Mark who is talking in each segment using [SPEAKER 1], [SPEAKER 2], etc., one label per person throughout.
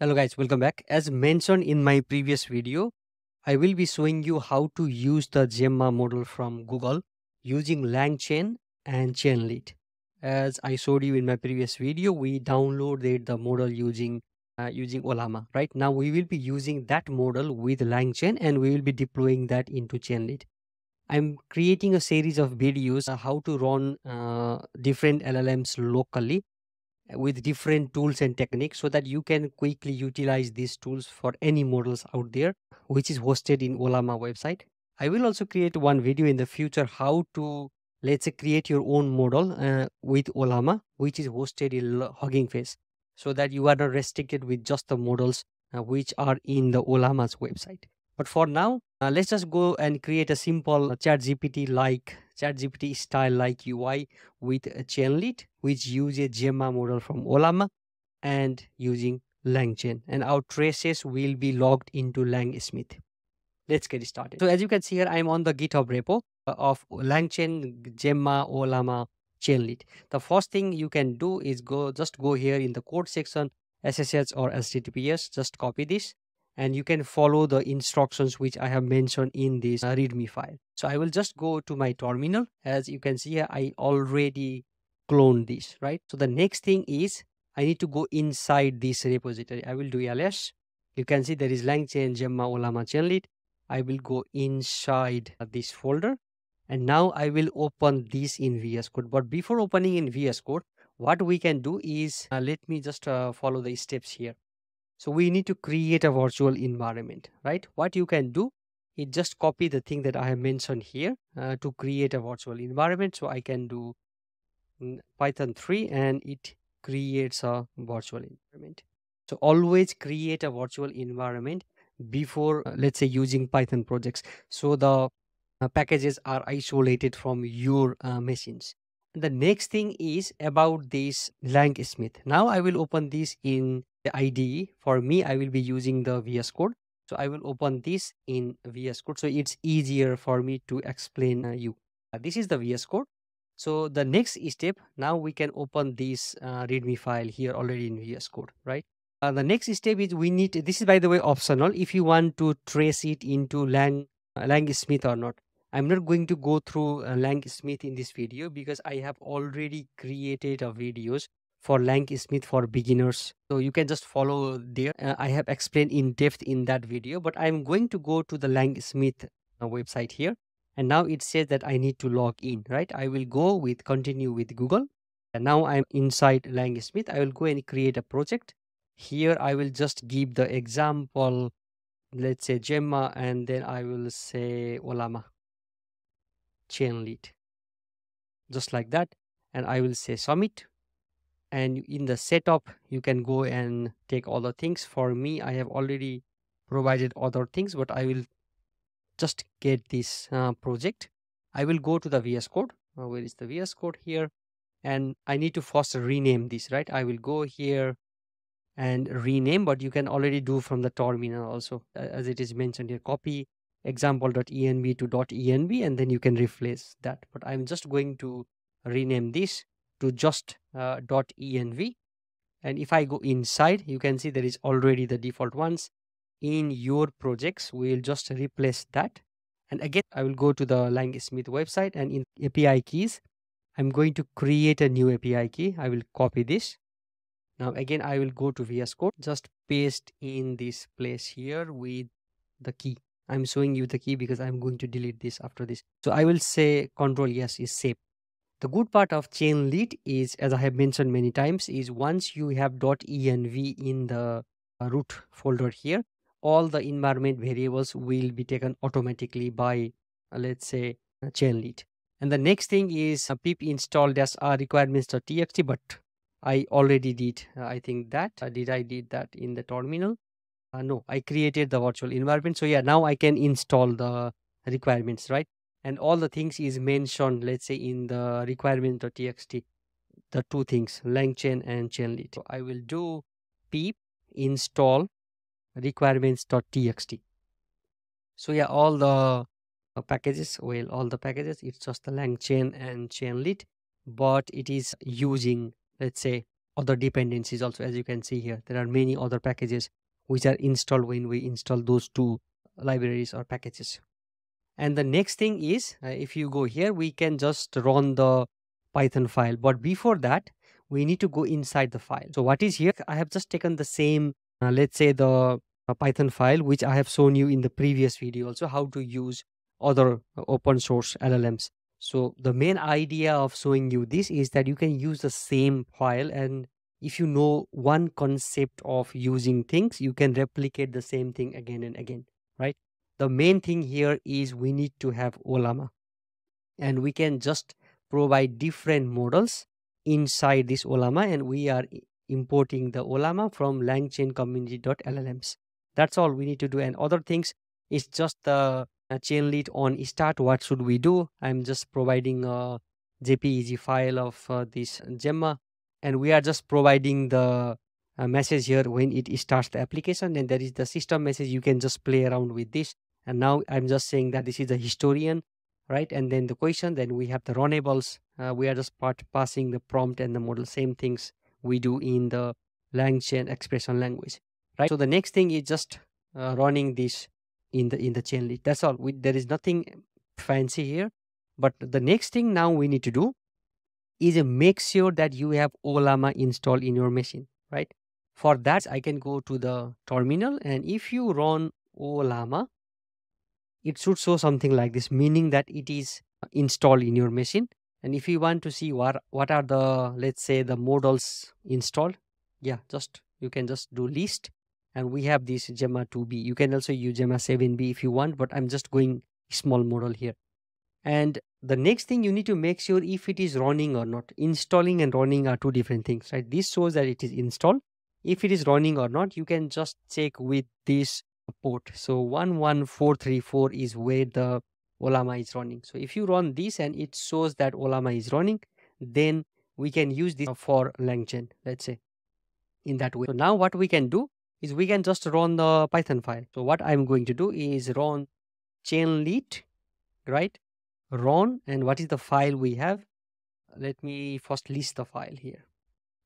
[SPEAKER 1] Hello guys, welcome back. As mentioned in my previous video, I will be showing you how to use the Gemma model from Google using LangChain and Chainlit. As I showed you in my previous video, we downloaded the model using uh, using Ollama. Right now, we will be using that model with LangChain and we will be deploying that into Chainlit. I'm creating a series of videos uh, how to run uh, different LLMs locally with different tools and techniques so that you can quickly utilize these tools for any models out there which is hosted in Ollama website. I will also create one video in the future how to let's say create your own model uh, with Ollama which is hosted in Hugging Face so that you are not restricted with just the models uh, which are in the Ollama's website. But for now, uh, let's just go and create a simple chat GPT like chat GPT style like UI with a Chainlit, which uses Gemma model from Ollama and using LangChain. And our traces will be logged into LangSmith. Let's get started. So as you can see here, I'm on the GitHub repo of LangChain, Gemma, Ollama, Chainlit. The first thing you can do is go just go here in the code section, SSH or HTTPS, just copy this and you can follow the instructions which I have mentioned in this uh, readme file. So I will just go to my terminal. As you can see here, I already cloned this, right? So the next thing is I need to go inside this repository. I will do ls. You can see there is LangChain, Gemma, Ollama, Chainlit. I will go inside this folder and now I will open this in VS Code. But before opening in VS Code, what we can do is uh, let me just uh, follow the steps here. So we need to create a virtual environment, right? What you can do is just copy the thing that I have mentioned here uh, to create a virtual environment. So I can do Python 3 and it creates a virtual environment. So always create a virtual environment before, uh, let's say, using Python projects. So the uh, packages are isolated from your uh, machines. The next thing is about this LangSmith. Now I will open this in the IDE. For me, I will be using the VS Code. So I will open this in VS Code. So it's easier for me to explain uh, you. Uh, this is the VS Code. So the next step, now we can open this uh, README file here already in VS Code, right? Uh, the next step is we need, this is by the way optional, if you want to trace it into Lang, uh, LangSmith or not. I'm not going to go through uh, LangSmith in this video because I have already created a videos for Lang Smith for beginners. So you can just follow there. Uh, I have explained in depth in that video, but I'm going to go to the LangSmith uh, website here. And now it says that I need to log in, right? I will go with continue with Google. And now I'm inside LangSmith. I will go and create a project. Here I will just give the example, let's say Gemma, and then I will say Ollama, chain lead. Just like that. And I will say submit and in the setup you can go and take all the things for me i have already provided other things but i will just get this uh, project. I will go to the vs code. Uh, where is the vs code here? And i need to first rename this right? I will go here and rename but you can already do from the terminal also. As it is mentioned here copy example.env to .env and then you can replace that. But i'm just going to rename this to just uh, .env and if I go inside you can see there is already the default ones in your projects we'll just replace that. And again I will go to the LangSmith website and in API keys I'm going to create a new API key. I will copy this. Now again I will go to VS Code just paste in this place here with the key. I'm showing you the key because I'm going to delete this after this. So I will say control yes is save the good part of Chainlit is, as I have mentioned many times, is once you have .env in the root folder here, all the environment variables will be taken automatically by, uh, let's say, Chainlit. And the next thing is uh, pip install dash r requirements.txt, but I already did, uh, I think that. Uh, did I did that in the terminal? Uh, no, I created the virtual environment. So yeah, now I can install the requirements, right? and all the things is mentioned let's say in the requirement.txt the two things langchain and chainlit so i will do pip install requirements.txt so yeah all the uh, packages well all the packages it's just the langchain and chainlit but it is using let's say other dependencies also. As you can see here there are many other packages which are installed when we install those two libraries or packages. And the next thing is uh, if you go here we can just run the python file. But before that we need to go inside the file. So what is here? I have just taken the same uh, let's say the uh, python file which i have shown you in the previous video also how to use other uh, open source llms so the main idea of showing you this is that you can use the same file and if you know one concept of using things you can replicate the same thing again and again right? The main thing here is we need to have Ollama and we can just provide different models inside this Ollama and we are importing the Ollama from langchain community.llms. That's all we need to do. And other things is just the Chainlit on start. What should we do? I'm just providing a JPEG file of uh, this Gemma and we are just providing the uh, message here when it starts the application. And there is the system message. You can just play around with this. And now i'm just saying that this is the historian right? And then the question then we have the runnables. Uh, we are just part passing the prompt and the model. Same things we do in the langchain expression language right? So the next thing is just uh, running this in the in the chain that's all. We, there is nothing fancy here. But the next thing now we need to do is make sure that you have Ollama installed in your machine right? For that i can go to the terminal and if you run Ollama it should show something like this meaning that it is installed in your machine. And if you want to see what what are the let's say the models installed yeah just you can just do list and we have this gemma 2b you can also use gemma 7b if you want but i'm just going small model here and the next thing you need to make sure if it is running or not installing and running are two different things right this shows that it is installed if it is running or not you can just check with this port. So 11434 is where the Ollama is running. So if you run this and it shows that Ollama is running, then we can use this for LangChain, let's say in that way. So now what we can do is we can just run the Python file. So what I'm going to do is run chainlit, right? Run and what is the file we have? Let me first list the file here.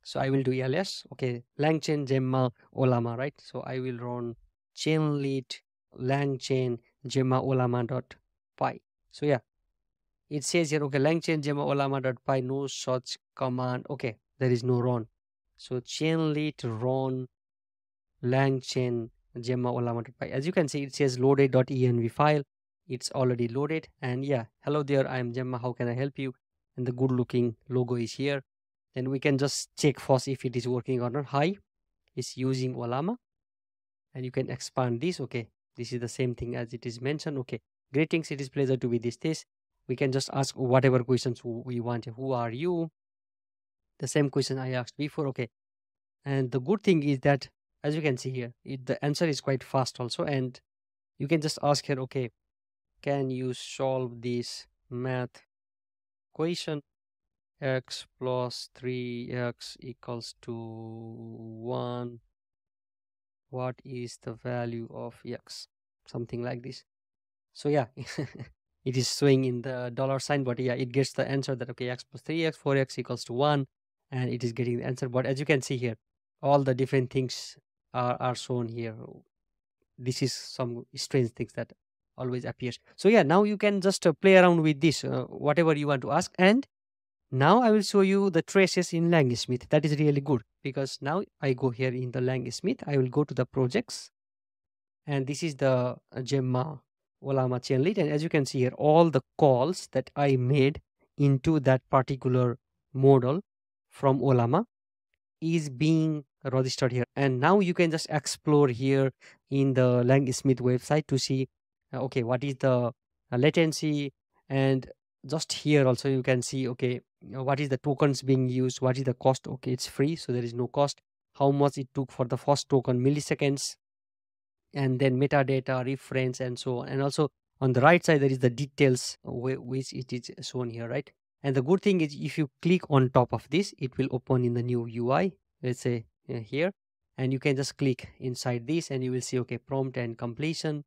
[SPEAKER 1] So I will do ls, okay, langchain gemma Ollama, right? So I will run chainlit langchain gemma ollama dot py so yeah it says here okay langchain gemma ollama dot py no such command okay there is no run so chainlit run langchain gemma dot py as you can see it says loaded dot env file. It's already loaded. And yeah hello there i am gemma. How can i help you? And the good looking logo is here. Then we can just check first if it is working or not. Hi is using ollama and you can expand this. Okay this is the same thing as it is mentioned. Okay greetings it is pleasure to be this this we can just ask whatever questions we want. Who are you? The same question i asked before. Okay. And the good thing is that as you can see here it, the answer is quite fast also and you can just ask here okay can you solve this math equation? X plus 3x equals to 1 what is the value of x? Something like this. So yeah it is showing in the dollar sign but yeah it gets the answer that okay x plus 3x 4x equals to 1 and it is getting the answer. But as you can see here all the different things are, are shown here this is some strange things that always appears so yeah now you can just uh, play around with this uh, whatever you want to ask and now I will show you the traces in Langsmith. That is really good because now I go here in the Langsmith. I will go to the projects and this is the Gemma Ollama chainlit. And as you can see here, all the calls that I made into that particular model from Ollama is being registered here. And now you can just explore here in the Langsmith website to see, uh, okay, what is the uh, latency. And just here also you can see okay what is the tokens being used what is the cost. Okay it's free so there is no cost. How much it took for the first token milliseconds. And then metadata reference and so on. And also on the right side there is the details which it is shown here right? And the good thing is if you click on top of this it will open in the new ui let's say uh, here. And you can just click inside this and you will see okay prompt and completion.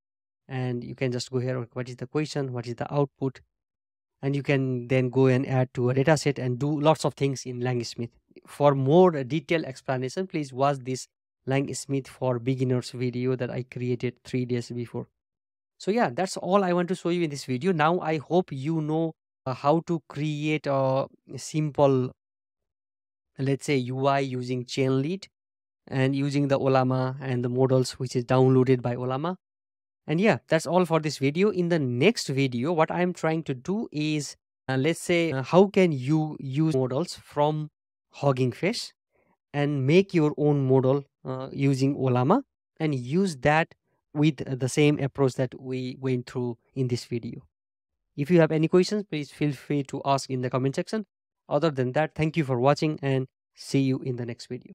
[SPEAKER 1] And you can just go here what is the question? What is the output? And you can then go and add to a data set and do lots of things in Langsmith. For more detailed explanation, please watch this langsmith for beginners video that I created three days before. So yeah, that's all I want to show you in this video. Now I hope you know uh, how to create a simple, let's say UI using Chainlit and using the Ollama and the models which is downloaded by Ollama. And yeah, that's all for this video. In the next video, what I'm trying to do is, uh, let's say, uh, how can you use models from Hugging Face and make your own model uh, using Olama and use that with the same approach that we went through in this video. If you have any questions, please feel free to ask in the comment section. Other than that, thank you for watching and see you in the next video.